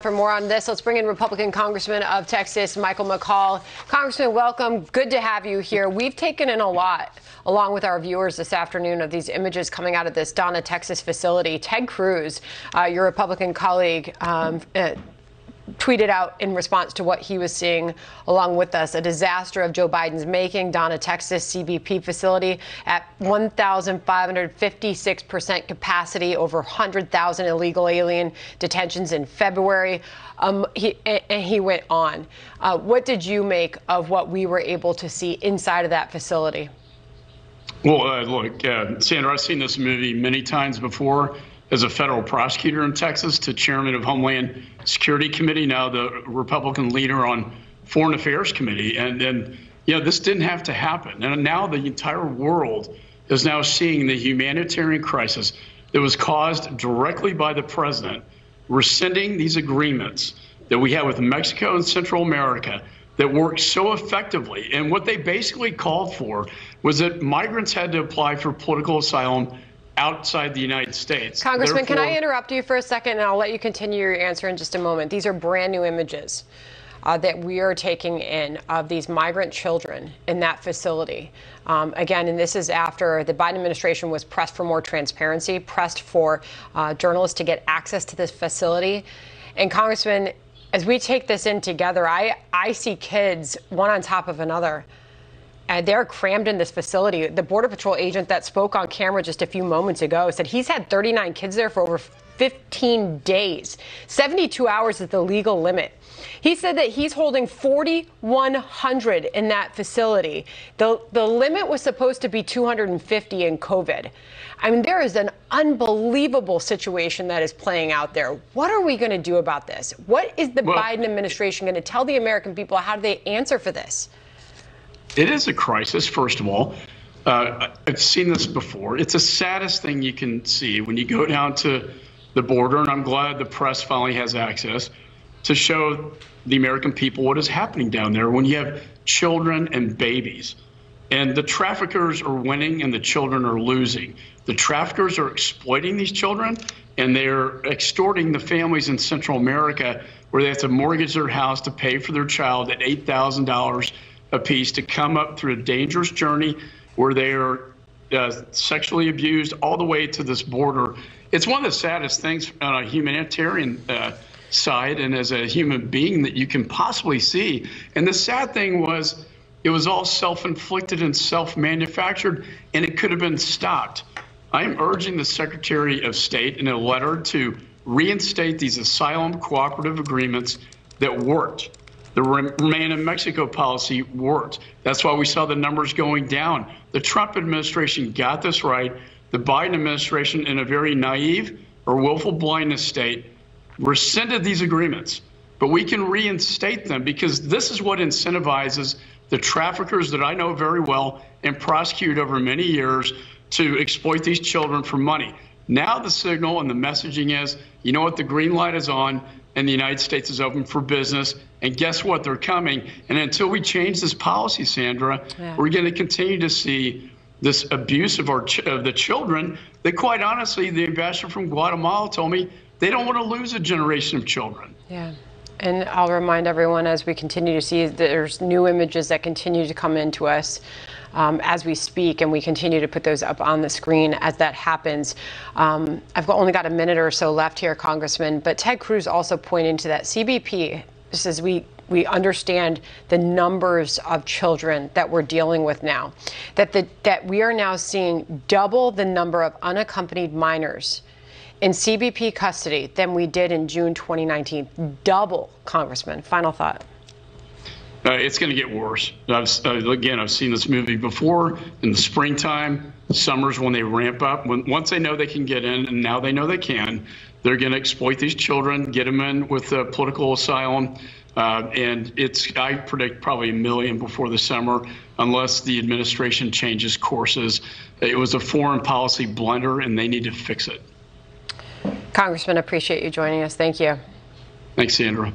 For more on this, let's bring in Republican Congressman of Texas, Michael McCaul. Congressman, welcome. Good to have you here. We've taken in a lot, along with our viewers this afternoon, of these images coming out of this Donna, Texas facility. Ted Cruz, uh, your Republican colleague, um, uh, tweeted out in response to what he was seeing along with us a disaster of Joe Biden's making. Donna, Texas CBP facility at 1,556% capacity, over 100,000 illegal alien detentions in February. Um, he, and he went on. Uh, what did you make of what we were able to see inside of that facility? Well, uh, look, uh, Sandra, I've seen this movie many times before as a federal prosecutor in Texas to chairman of Homeland Security Committee, now the Republican leader on Foreign Affairs Committee. And, and you know, this didn't have to happen. And now the entire world is now seeing the humanitarian crisis that was caused directly by the president rescinding these agreements that we had with Mexico and Central America that worked so effectively. And what they basically called for was that migrants had to apply for political asylum outside the United States. Congressman, Therefore, can I interrupt you for a second and I'll let you continue your answer in just a moment. These are brand new images. Uh, that we are taking in of these migrant children in that facility. Um, again, and this is after the Biden administration was pressed for more transparency, pressed for uh, journalists to get access to this facility. And Congressman, as we take this in together, I, I see kids one on top of another and they're crammed in this facility. The Border Patrol agent that spoke on camera just a few moments ago said he's had 39 kids there for over 15 days. 72 hours is the legal limit. He said that he's holding 4,100 in that facility. The, the limit was supposed to be 250 in COVID. I mean, there is an unbelievable situation that is playing out there. What are we going to do about this? What is the well, Biden administration going to tell the American people? How do they answer for this? It is a crisis, first of all. Uh, I've seen this before. It's the saddest thing you can see when you go down to the border, and I'm glad the press finally has access to show the American people what is happening down there when you have children and babies. And the traffickers are winning and the children are losing. The traffickers are exploiting these children and they're extorting the families in Central America where they have to mortgage their house to pay for their child at $8,000 apiece to come up through a dangerous journey where they are uh, sexually abused all the way to this border. It's one of the saddest things on a humanitarian uh, side and as a human being that you can possibly see. And the sad thing was, it was all self inflicted and self manufactured, and it could have been stopped. I am urging the Secretary of State in a letter to reinstate these asylum cooperative agreements that worked. The Remain in Mexico policy worked. That's why we saw the numbers going down. The Trump administration got this right. The Biden administration, in a very naive or willful blindness state, rescinded these agreements. But we can reinstate them because this is what incentivizes the traffickers that I know very well and prosecute over many years to exploit these children for money. Now the signal and the messaging is, you know what, the green light is on and the United States is open for business. And guess what? They're coming. And until we change this policy, Sandra, yeah. we're going to continue to see this abuse of our ch- of the children. That, quite honestly, the ambassador from Guatemala told me they don't want to lose a generation of children. Yeah. And I'll remind everyone as we continue to see there's new images that continue to come into us um, as we speak, and we continue to put those up on the screen as that happens. Um, I've only got a minute or so left here, Congressman, but Ted Cruz also pointed to that CBP, as we we understand the numbers of children that we're dealing with now. That, the, that we are now seeing double the number of unaccompanied minors in CBP custody than we did in June 2019. Double, Congressman. Final thought. Uh, it's going to get worse. I've, uh, again, I've seen this movie before in the springtime, summers when they ramp up. When, once they know they can get in, and now they know they can, they're going to exploit these children, get them in with uh, political asylum. Uh, and it's, I predict, probably a million before the summer, unless the administration changes courses. It was a foreign policy blunder, and they need to fix it. Congressman, appreciate you joining us. Thank you. Thanks, Sandra.